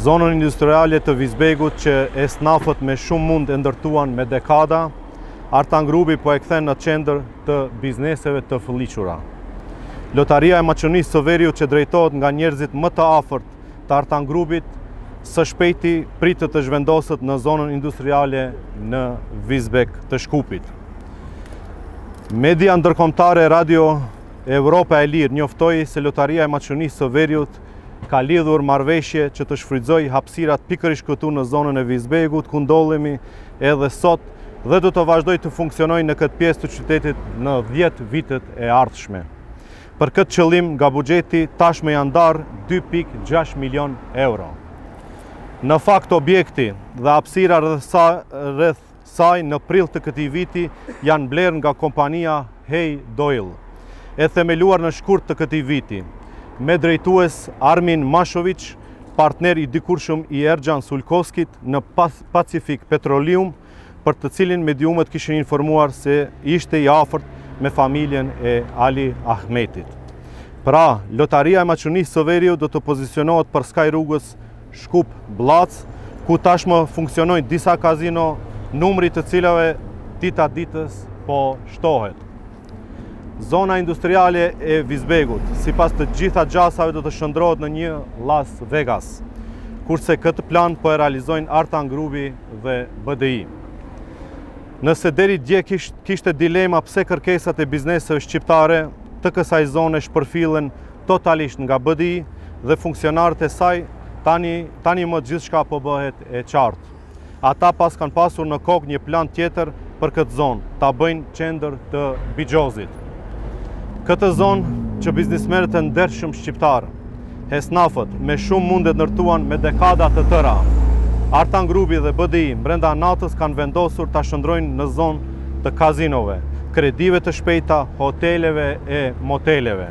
Zonën industriale të Vizbegut që esnafët me shumë mund e ndërtuan me dekada, Artan Grubi po e kthen në qendër të bizneseve të fëlliqura. Lotaria e Maqedonisë së Veriut që drejtohet nga njerëzit më të afërt të Artan Grubit, së shpejti pritet të zhvendoset në zonën industriale në Vizbeg të Shkupit. Media ndërkombëtare Radio Evropa e Lirë njoftoi se Lotaria e Maqedonisë së Veriut ka lidhur marrëveshje që të shfrytëzojë hapësirat pikërisht këtu në zonën e Vizbegut, ku ndodhemi edhe sot dhe do të vazhdojë të funksionojë në këtë pjesë të qytetit në 10 vitet e ardhshme. Për këtë qëllim nga buxheti tashmë janë ndarë 2.6 milion euro. Në fakt objekti dhe hapësira rreth saj në prill të këtij viti janë blerë nga kompania Hey Doyle, e themeluar në shkurt të këtij viti, me drejtues Armin Mashoviç, partner i dikurshëm i Erxhan Sulkoskit në Pacific Petroleum, për të cilin mediumet kishin informuar se ishte i afërt me familjen e Ali Ahmetit. Pra, lotaria e Maqedonisë së Veriut do të pozicionohet përskaj rrugës Shkup-Bllacë, ku tashmë funksionojnë disa kazino, numri i të cilave dita ditës po shtohet. Zona industriale e Vizbegut, sipas të gjitha gjasave do të shndërrohet në një Las Vegas, kurse këtë plan po e realizojnë Artan Grubi dhe BDI. Nëse deri dje kishte dilema pse kërkesat e bizneseve shqiptare të kësaj zone shpërfillen totalisht nga BDI dhe funksionarët e saj, tani, tani më gjithçka po bëhet e qartë. Ata paskan pasur në kokë një plan tjetër për këtë zonë, ta bëjnë qendër të bixhozit. Këtë zonë që biznismenët e ndershëm shqiptarë, esnafët, me shumë mund e ndërtuan me dekada të tëra. Artan Grubi dhe BDI mbrenda natës kanë vendosur ta shndërrojnë në zonë të kazinove, kredive të shpejta, hoteleve e moteleve.